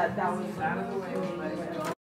that that was out of the way.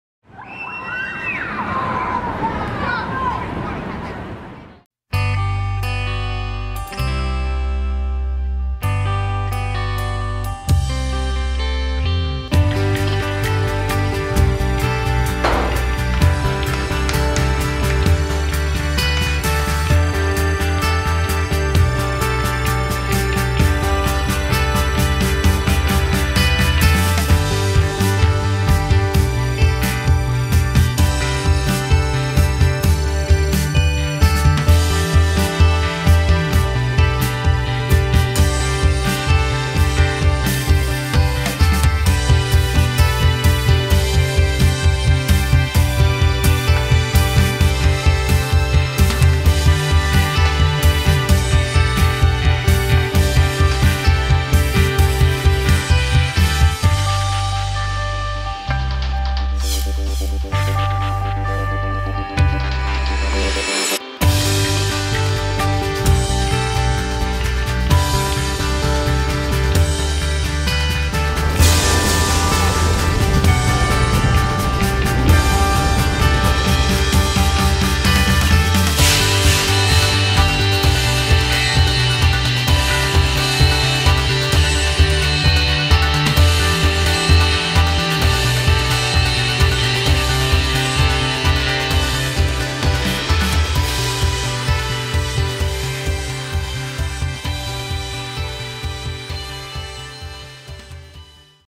Bye.